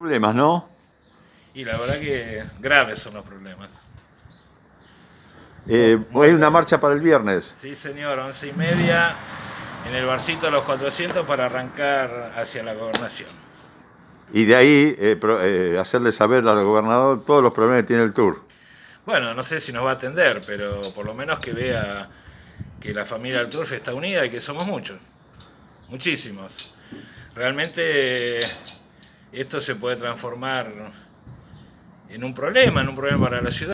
Problemas, ¿no? Y la verdad que graves son los problemas. Eh, hay una marcha para el viernes. Sí, señor, once y media en el barcito de los 400 para arrancar hacia la gobernación. Y de ahí eh, pro- eh, hacerle saber al gobernador todos los problemas que tiene el tour. Bueno, no sé si nos va a atender, pero por lo menos que vea que la familia del Turf está unida y que somos muchos, muchísimos. Realmente esto se puede transformar en un problema, en un problema para la ciudad.